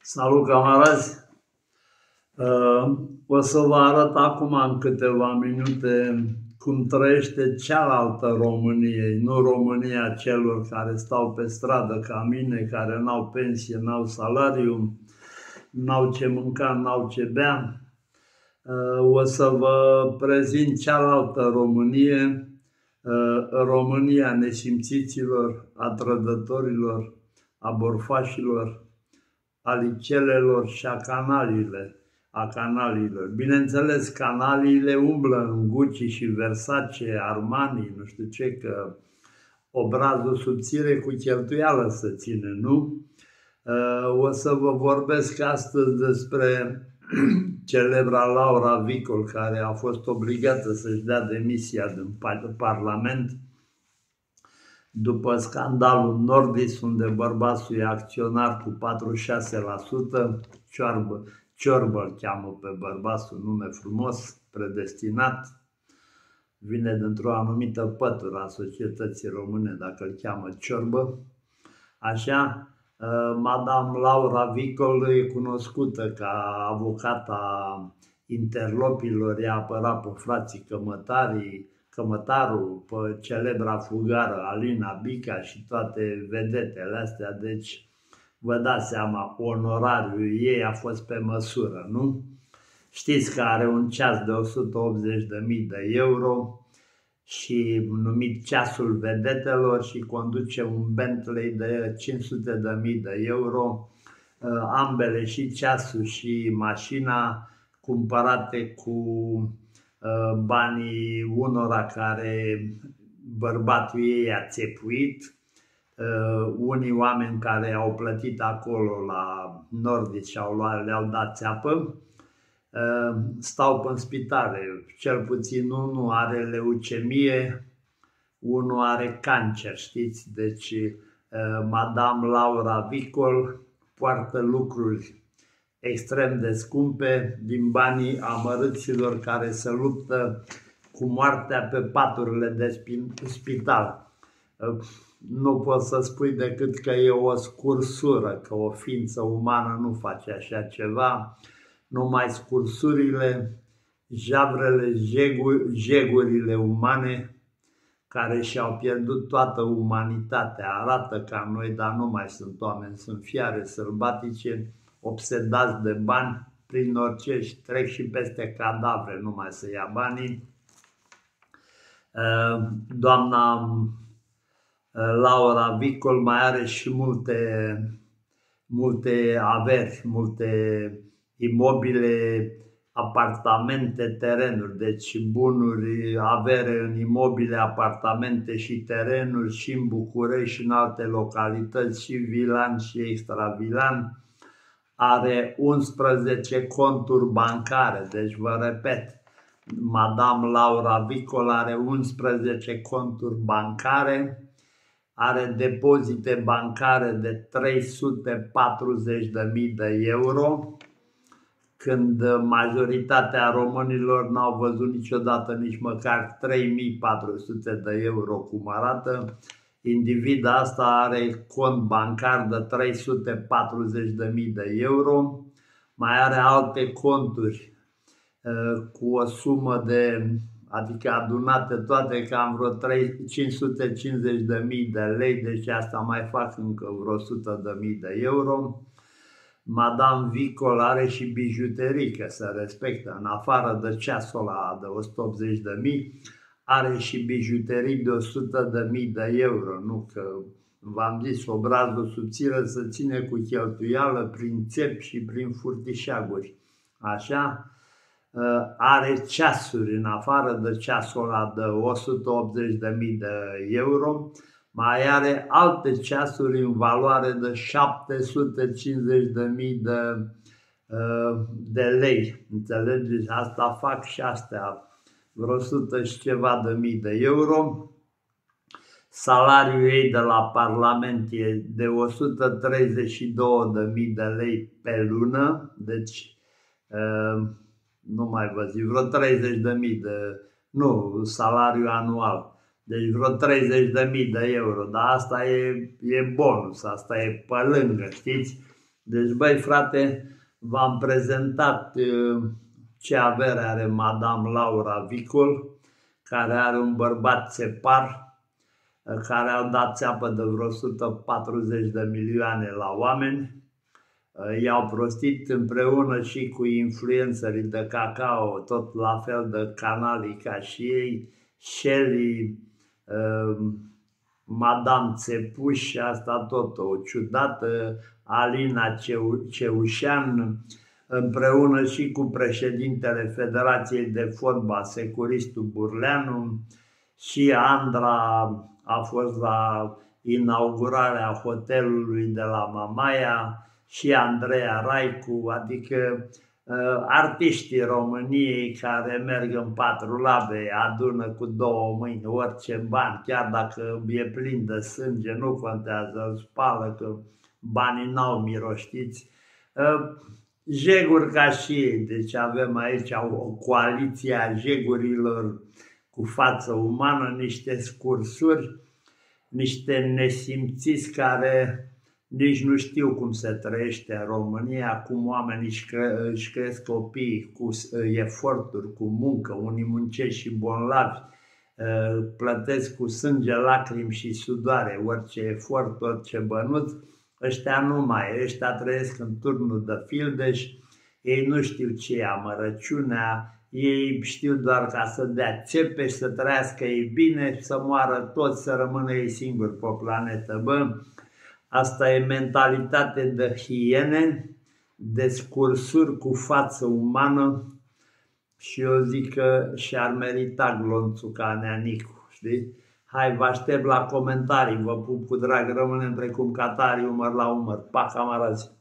Salut, camarazi! Uh, o să vă arăt acum în câteva minute cum trăiește cealaltă Românie, nu România celor care stau pe stradă ca mine, care n-au pensie, n-au salariu, n-au ce mânca, n-au ce bea. Uh, o să vă prezint cealaltă Românie, uh, România nesimțiților, a trădătorilor, a borfașilor, alicelelor și a canalile, a canalilor. Bineînțeles, canaliile umblă în Gucci și Versace, Armani, nu știu ce, că obrazul subțire cu cheltuială să ține, nu? Uh, o să vă vorbesc astăzi despre celebra Laura Vicol, care a fost obligată să-și dea demisia din Parlament după scandalul Nordis, unde bărbatul e acționar cu 46%, ciorbă, ciorbă îl cheamă pe bărbatul, nume frumos, predestinat, vine dintr-o anumită pătură a societății române, dacă îl cheamă ciorbă. Așa, uh, Madame Laura Vicol e cunoscută ca avocata interlopilor, ea apăra pe frații cămătarii, Cămătaru, pe celebra fugară Alina Bica și toate vedetele astea, deci vă dați seama, onorariul ei a fost pe măsură, nu? Știți că are un ceas de 180.000 de euro și numit ceasul vedetelor și conduce un Bentley de 500.000 de euro, ambele și ceasul și mașina cumpărate cu Uh, banii unora care bărbatul ei a țepuit, uh, unii oameni care au plătit acolo la Nordic și au luat, le-au dat țeapă, uh, stau în spitale, cel puțin unul are leucemie, unul are cancer, știți? Deci Madame Laura Vicol poartă lucruri extrem de scumpe din banii amărâților care se luptă cu moartea pe paturile de spital. Nu poți să spui decât că e o scursură, că o ființă umană nu face așa ceva, numai scursurile, javrele, jegurile umane care și-au pierdut toată umanitatea, arată ca noi, dar nu mai sunt oameni, sunt fiare sălbatice, obsedați de bani prin orice și trec și peste cadavre numai să ia banii. Uh, doamna uh, Laura Vicol mai are și multe, multe averi, multe imobile, apartamente, terenuri, deci bunuri, avere în imobile, apartamente și terenuri și în București și în alte localități, și Vilan și extravilan are 11 conturi bancare, deci vă repet, Madame Laura Vicol are 11 conturi bancare, are depozite bancare de 340.000 de euro, când majoritatea românilor n-au văzut niciodată nici măcar 3400 de euro cum arată, Individa asta are cont bancar de 340.000 de euro, mai are alte conturi uh, cu o sumă de, adică adunate toate cam vreo 550.000 de lei, deci asta mai fac încă vreo 100.000 de euro. Madame Vicol are și bijuterii, că se respectă, în afară de ceasul ăla de 180.000, are și bijuterii de 100 de mii de euro, nu că v-am zis, obrazul subțire să ține cu cheltuială prin țep și prin furtișaguri. Așa, ă, are ceasuri în afară de ceasul ăla de 180 de mii de euro, mai are alte ceasuri în valoare de 750 de mii de, ă, de lei. Înțelegeți? Asta fac și astea vreo 100 și ceva de mii de euro. Salariul ei de la Parlament e de 132 de mii de lei pe lună, deci uh, nu mai vă zic, vreo 30 de mii de, nu, salariu anual. Deci vreo 30 de mii de euro, dar asta e, e bonus, asta e pe lângă, știți? Deci, băi, frate, v-am prezentat uh, ce avere are Madame Laura Vicol, care are un bărbat țepar, uh, care au dat țeapă de vreo 140 de milioane la oameni, uh, i-au prostit împreună și cu influențării de cacao, tot la fel de canalii ca și ei, Shelly, Madame Țepuș, asta tot o ciudată, Alina Ceu, Ceușan, împreună și cu președintele Federației de Fotbal, securistul Burleanu, și Andra a fost la inaugurarea hotelului de la Mamaia, și Andreea Raicu, adică uh, artiștii României care merg în patru labe, adună cu două mâini orice bani, chiar dacă e plin de sânge, nu contează, îl spală că banii n-au miroștiți. Ă, jeguri ca și ei, deci avem aici o coaliție a jegurilor cu față umană, niște scursuri, niște nesimțiți care nici nu știu cum se trăiește în România, cum oamenii își, cre- își cresc copiii cu eforturi, cu muncă, unii muncesc și bonlavi, ă, plătesc cu sânge, lacrimi și sudoare. Orice efort, orice bănuț, Ăștia nu mai, ăștia trăiesc în turnul de fildeș, ei nu știu ce e amărăciunea, ei știu doar ca să dea țepe și să trăiască ei bine, să moară toți, să rămână ei singuri pe planetă. Bă, asta e mentalitate de hiene, de scursuri cu față umană și eu zic că și-ar merita glonțul ca neanicu, știi? Hai, vă aștept la comentarii, vă pup cu drag, rămânem precum catari, umăr la umăr. Pa, camarazi!